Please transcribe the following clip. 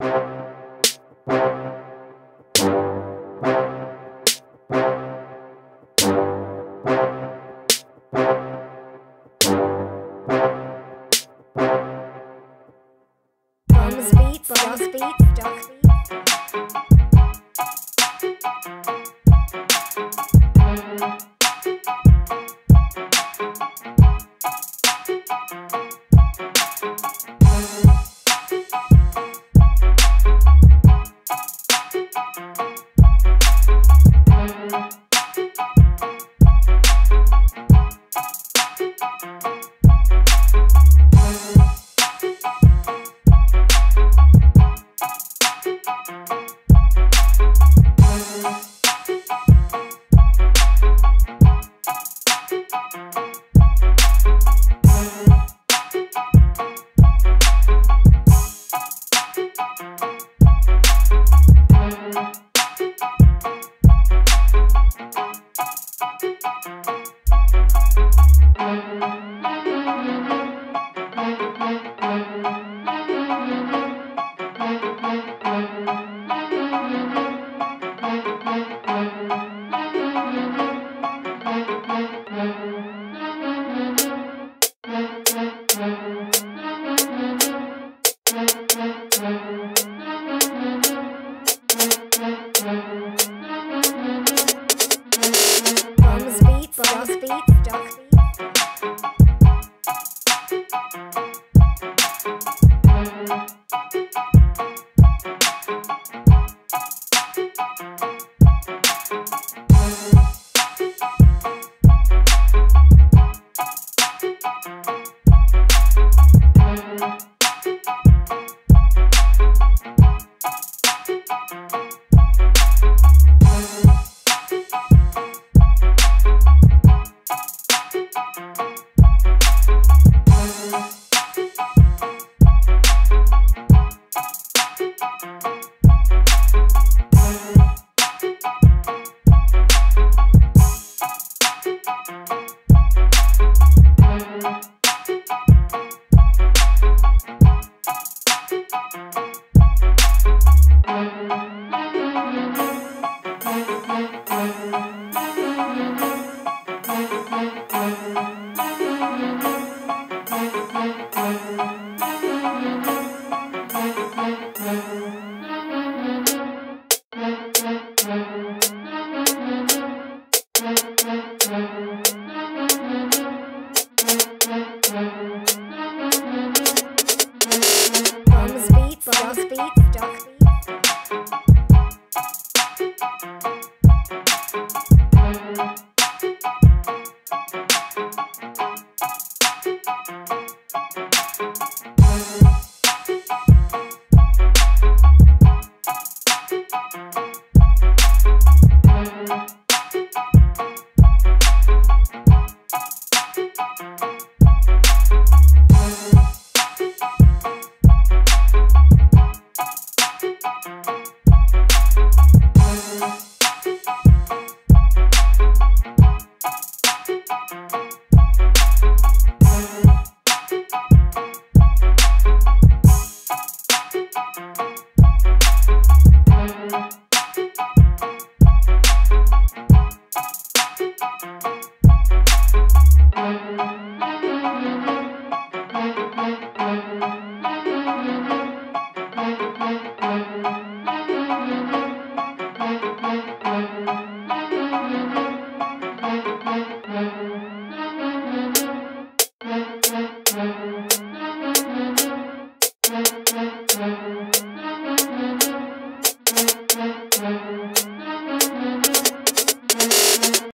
Bums beats, bums beats, duck beats. Bums thank you